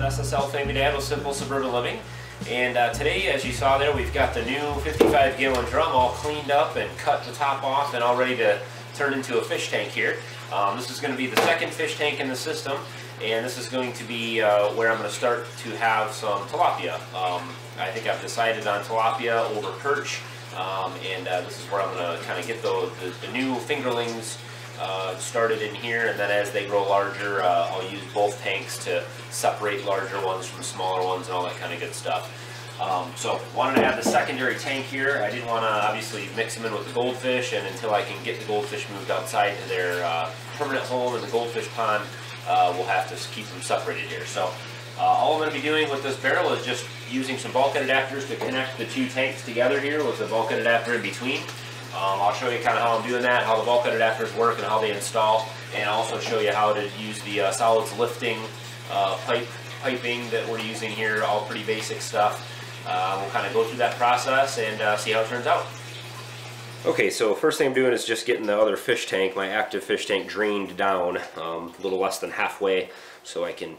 SSL Family Dad with Simple Suburban Living. And uh, today, as you saw there, we've got the new 55 gallon drum all cleaned up and cut the top off and all ready to turn into a fish tank here. Um, this is going to be the second fish tank in the system and this is going to be uh, where I'm going to start to have some tilapia. Um, I think I've decided on tilapia over perch um, and uh, this is where I'm going to kind of get the, the, the new fingerlings uh, started in here and then as they grow larger uh, I'll use both tanks to separate larger ones from smaller ones and all that kind of good stuff. Um, so wanted to add the secondary tank here. I didn't want to obviously mix them in with the goldfish and until I can get the goldfish moved outside to their uh, permanent home in the goldfish pond uh, we'll have to keep them separated here. So uh, all I'm going to be doing with this barrel is just using some bulkhead adapters to connect the two tanks together here with the bulkhead adapter in between. Um, I'll show you kind of how I'm doing that, how the ball bulkhead adapters work and how they install, and also show you how to use the uh, solids lifting uh, pipe piping that we're using here, all pretty basic stuff. Uh, we'll kind of go through that process and uh, see how it turns out. Okay, so first thing I'm doing is just getting the other fish tank, my active fish tank, drained down um, a little less than halfway so I can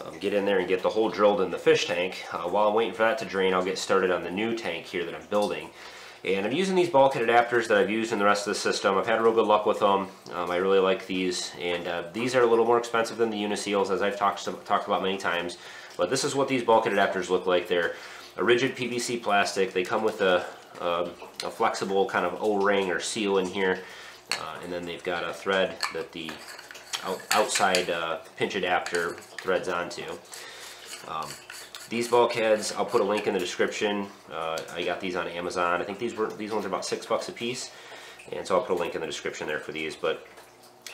um, get in there and get the hole drilled in the fish tank. Uh, while I'm waiting for that to drain, I'll get started on the new tank here that I'm building. And I'm using these bulkhead adapters that I've used in the rest of the system. I've had real good luck with them. Um, I really like these. And uh, these are a little more expensive than the Uniseals, as I've talked, talked about many times. But this is what these bulkhead adapters look like. They're a rigid PVC plastic. They come with a, a, a flexible kind of O-ring or seal in here. Uh, and then they've got a thread that the out, outside uh, pinch adapter threads onto. Um, these bulkheads, I'll put a link in the description. Uh, I got these on Amazon. I think these were these ones are about six bucks a piece, and so I'll put a link in the description there for these. But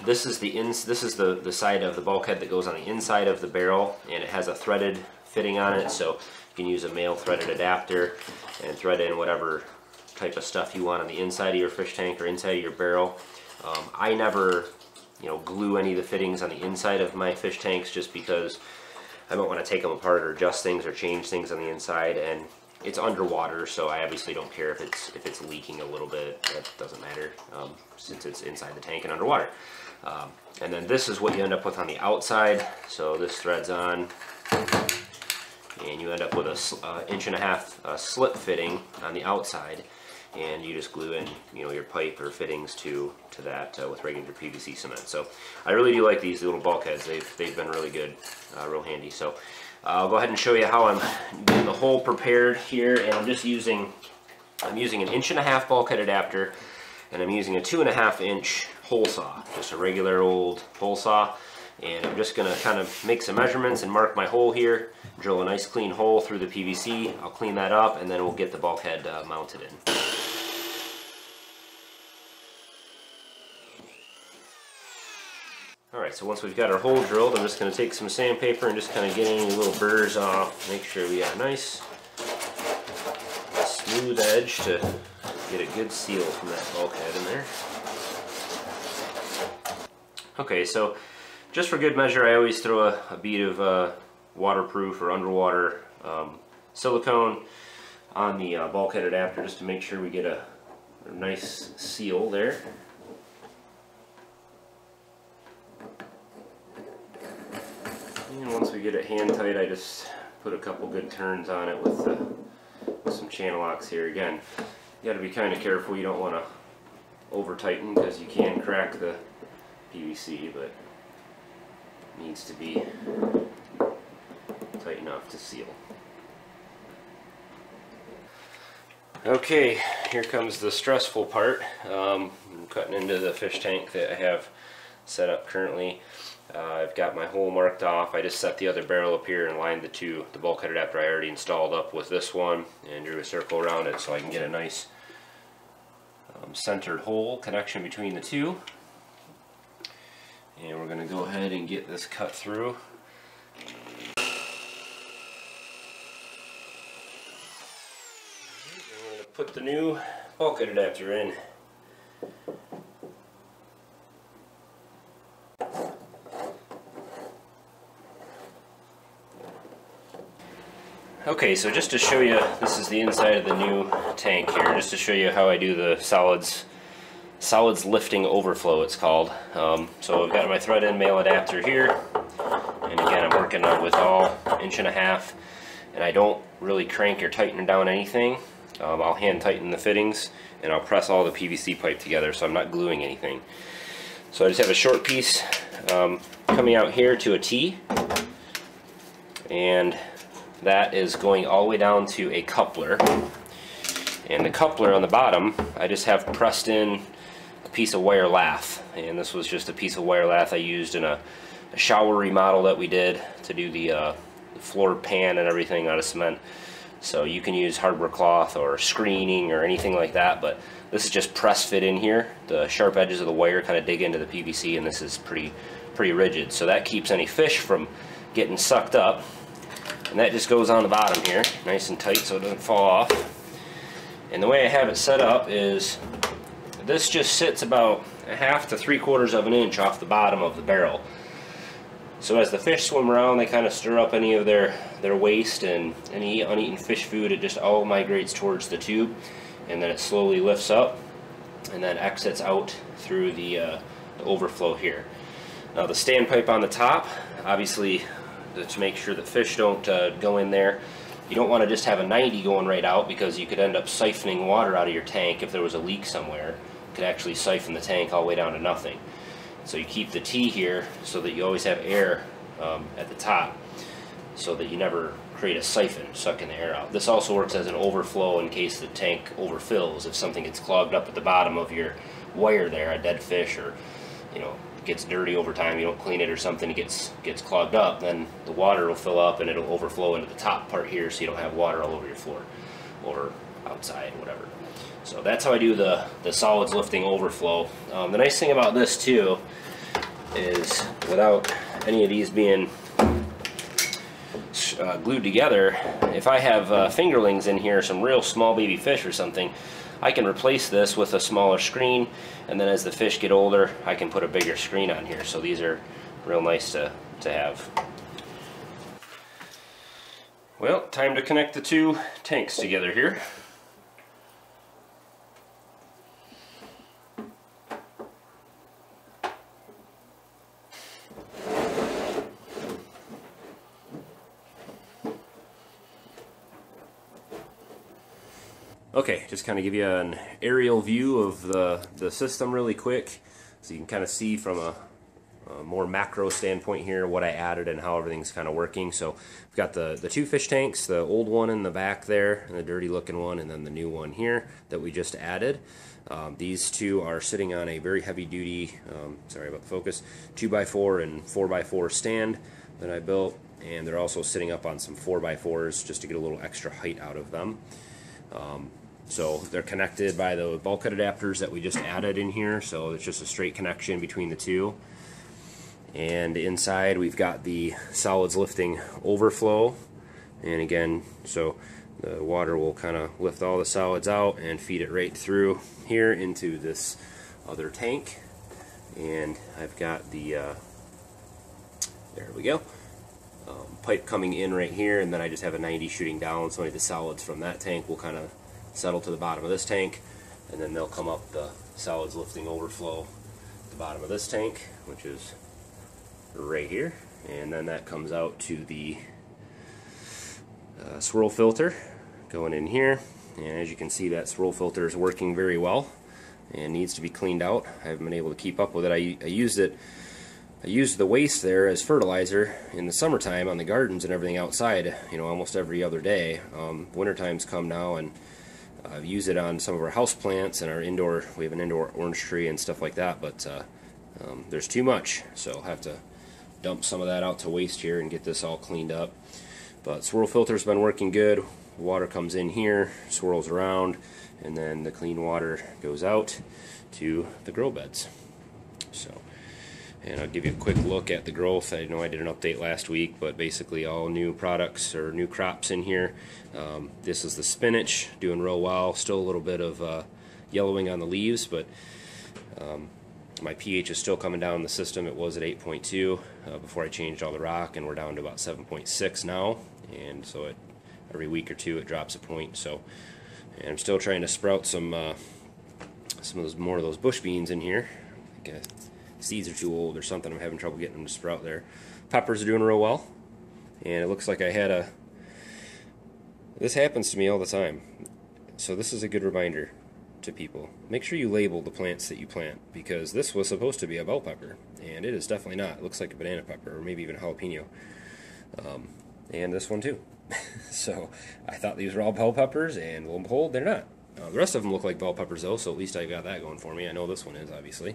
this is the ins this is the the side of the bulkhead that goes on the inside of the barrel, and it has a threaded fitting on it, so you can use a male threaded adapter and thread in whatever type of stuff you want on the inside of your fish tank or inside of your barrel. Um, I never, you know, glue any of the fittings on the inside of my fish tanks just because I don't want to take them apart or adjust things or change things on the inside and it's underwater so I obviously don't care if it's if it's leaking a little bit that doesn't matter um, since it's inside the tank and underwater. Um, and then this is what you end up with on the outside so this threads on and you end up with a uh, inch and a half uh, slip fitting on the outside and you just glue in you know your pipe or fittings to to that uh, with regular PVC cement. So I really do like these little bulkheads. They've they've been really good, uh, real handy. So I'll go ahead and show you how I'm getting the hole prepared here, and I'm just using I'm using an inch and a half bulkhead adapter, and I'm using a two and a half inch hole saw, just a regular old hole saw. And I'm just to kind of make some measurements and mark my hole here, drill a nice clean hole through the PVC. I'll clean that up and then we'll get the bulkhead uh, mounted in. Alright, so once we've got our hole drilled, I'm just going to take some sandpaper and just kind of get any little burrs off. Make sure we got a nice smooth edge to get a good seal from that bulkhead in there. Okay, so just for good measure, I always throw a, a bead of uh, waterproof or underwater um, silicone on the uh, bulkhead adapter just to make sure we get a, a nice seal there. We get it hand tight, I just put a couple good turns on it with, the, with some channel locks here. Again, you got to be kind of careful. You don't want to over tighten because you can crack the PVC, but needs to be tight enough to seal. Okay, here comes the stressful part. Um, I'm cutting into the fish tank that I have set up currently. Uh, I've got my hole marked off. I just set the other barrel up here and lined the two, the bulkhead adapter I already installed up with this one and drew a circle around it so I can get a nice um, centered hole connection between the two. And we're going to go ahead and get this cut through. I'm going to put the new bulkhead adapter in. Okay, so just to show you, this is the inside of the new tank here, just to show you how I do the solids solids lifting overflow it's called. Um, so I've got my thread end male adapter here, And again, I'm working on with all inch and a half, and I don't really crank or tighten down anything. Um, I'll hand tighten the fittings, and I'll press all the PVC pipe together, so I'm not gluing anything. So I just have a short piece um, coming out here to a T, and that is going all the way down to a coupler. And the coupler on the bottom, I just have pressed in a piece of wire lath. And this was just a piece of wire lath I used in a, a shower remodel that we did to do the, uh, the floor pan and everything out of cement. So you can use hardware cloth or screening or anything like that, but this is just press fit in here. The sharp edges of the wire kind of dig into the PVC and this is pretty, pretty rigid. So that keeps any fish from getting sucked up. And that just goes on the bottom here, nice and tight so it doesn't fall off. And the way I have it set up is this just sits about a half to three quarters of an inch off the bottom of the barrel. So as the fish swim around, they kind of stir up any of their, their waste and any uneaten fish food. It just all migrates towards the tube and then it slowly lifts up and then exits out through the, uh, the overflow here. Now the standpipe on the top, obviously to make sure that fish don't uh, go in there. You don't want to just have a 90 going right out because you could end up siphoning water out of your tank if there was a leak somewhere. It could actually siphon the tank all the way down to nothing. So you keep the T here so that you always have air um, at the top so that you never create a siphon sucking the air out. This also works as an overflow in case the tank overfills. If something gets clogged up at the bottom of your wire there, a dead fish or you know gets dirty over time, you don't clean it or something, it gets gets clogged up, then the water will fill up and it'll overflow into the top part here so you don't have water all over your floor or outside, whatever. So that's how I do the, the solids lifting overflow. Um, the nice thing about this too is without any of these being uh, glued together, if I have uh, fingerlings in here, some real small baby fish or something, I can replace this with a smaller screen and then as the fish get older I can put a bigger screen on here so these are real nice to, to have. Well, time to connect the two tanks together here. Okay, just kind of give you an aerial view of the, the system really quick so you can kind of see from a, a, more macro standpoint here what I added and how everything's kind of working. So we've got the, the two fish tanks, the old one in the back there, and the dirty looking one, and then the new one here that we just added. Um, these two are sitting on a very heavy duty, um, sorry about the focus, 2x4 and 4x4 stand that I built, and they're also sitting up on some 4x4s just to get a little extra height out of them. Um, so they're connected by the bulkhead adapters that we just added in here. So it's just a straight connection between the two. And inside we've got the solids lifting overflow. And again, so the water will kind of lift all the solids out and feed it right through here into this other tank. And I've got the, uh, there we go, um, pipe coming in right here. And then I just have a 90 shooting down. So any of the solids from that tank will kind of settle to the bottom of this tank, and then they'll come up the solids lifting overflow the bottom of this tank, which is right here, and then that comes out to the uh, swirl filter going in here, and as you can see that swirl filter is working very well and needs to be cleaned out. I haven't been able to keep up with it. I, I used it I used the waste there as fertilizer in the summertime on the gardens and everything outside, you know, almost every other day. Um, winter times come now and I've used it on some of our house plants and our indoor, we have an indoor orange tree and stuff like that, but uh, um, there's too much, so I'll have to dump some of that out to waste here and get this all cleaned up. But swirl filter's been working good. Water comes in here, swirls around, and then the clean water goes out to the grow beds. So, and I'll give you a quick look at the growth. I know I did an update last week, but basically all new products or new crops in here. Um, this is the spinach, doing real well. Still a little bit of uh, yellowing on the leaves, but um, my pH is still coming down in the system. It was at 8.2 uh, before I changed all the rock, and we're down to about 7.6 now. And so it, every week or two it drops a point. So, and I'm still trying to sprout some uh, some of those more of those bush beans in here. Seeds are too old or something. I'm having trouble getting them to sprout there. Peppers are doing real well, and it looks like I had a. This happens to me all the time, so this is a good reminder to people. Make sure you label the plants that you plant because this was supposed to be a bell pepper, and it is definitely not. It looks like a banana pepper or maybe even a jalapeno, um, and this one too. so I thought these were all bell peppers, and lo and behold, they're not. Uh, the rest of them look like bell peppers though, so at least I got that going for me. I know this one is obviously,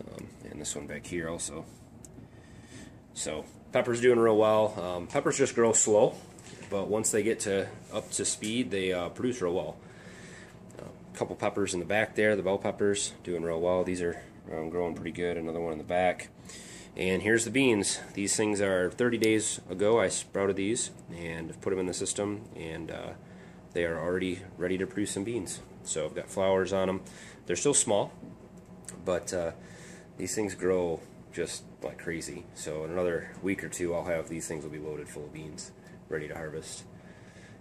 um, and this one back here also. So peppers doing real well. Um, peppers just grow slow, but once they get to up to speed, they uh, produce real well. A uh, couple peppers in the back there, the bell peppers doing real well. These are um, growing pretty good. Another one in the back. And here's the beans. These things are 30 days ago. I sprouted these and put them in the system, and uh, they are already ready to produce some beans. So I've got flowers on them. They're still small, but uh, these things grow just like crazy. So in another week or two, I'll have these things will be loaded full of beans, ready to harvest.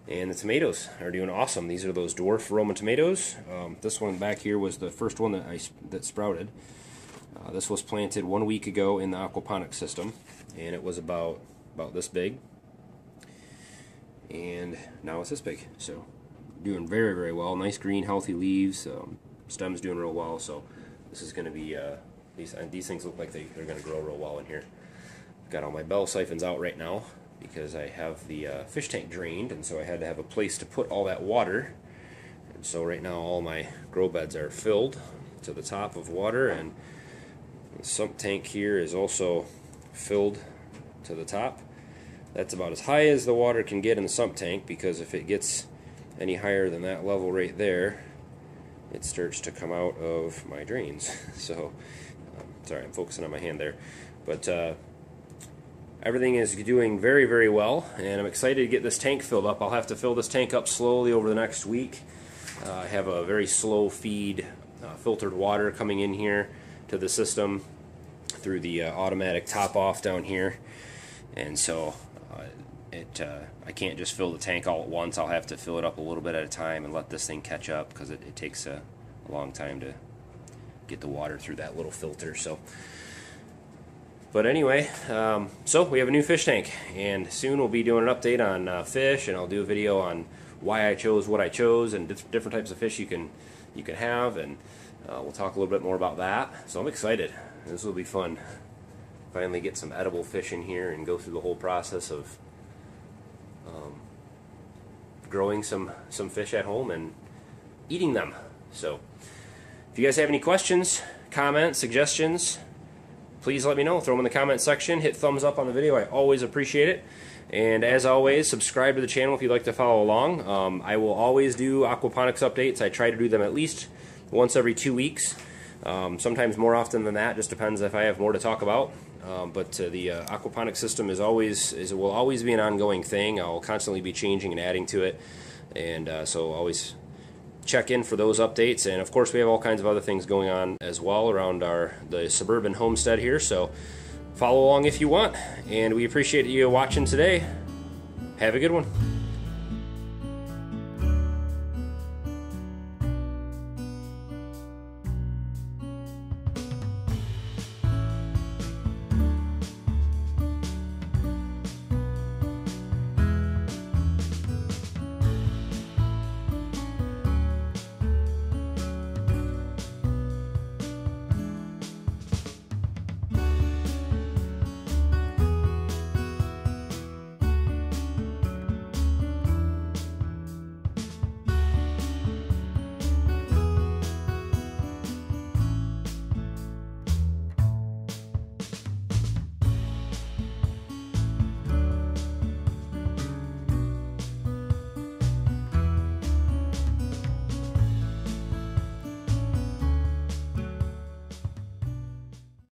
And the tomatoes are doing awesome. These are those dwarf Roma tomatoes. Um, this one back here was the first one that I that sprouted. Uh, this was planted one week ago in the aquaponics system, and it was about about this big. And now it's this big. So doing very very well. Nice green, healthy leaves. Um, stems doing real well. So this is going to be uh, these and these things look like they, they're going to grow real well in here. I've got all my bell siphons out right now because I have the uh, fish tank drained, and so I had to have a place to put all that water. And so right now all my grow beds are filled to the top of water, and the sump tank here is also filled to the top. That's about as high as the water can get in the sump tank because if it gets any higher than that level right there, it starts to come out of my drains. so Sorry, I'm focusing on my hand there. But uh, everything is doing very, very well, and I'm excited to get this tank filled up. I'll have to fill this tank up slowly over the next week. Uh, I have a very slow feed uh, filtered water coming in here to the system through the uh, automatic top off down here. And so uh, it uh, I can't just fill the tank all at once. I'll have to fill it up a little bit at a time and let this thing catch up because it, it takes a, a long time to get the water through that little filter. So, but anyway, um, so we have a new fish tank, and soon we'll be doing an update on uh, fish, and I'll do a video on why I chose what I chose and dif different types of fish you can you can have, and uh, we'll talk a little bit more about that. So I'm excited. This will be fun. Finally, get some edible fish in here and go through the whole process of um, growing some some fish at home and eating them. So. If you guys have any questions, comments, suggestions, please let me know. Throw them in the comment section. Hit thumbs up on the video. I always appreciate it. And as always, subscribe to the channel if you'd like to follow along. Um, I will always do aquaponics updates. I try to do them at least once every two weeks. Um, sometimes more often than that. Just depends if I have more to talk about. Um, but uh, the uh, aquaponics system is always is will always be an ongoing thing. I'll constantly be changing and adding to it, and uh, so always check in for those updates. And of course, we have all kinds of other things going on as well around our the suburban homestead here. So follow along if you want. And we appreciate you watching today. Have a good one.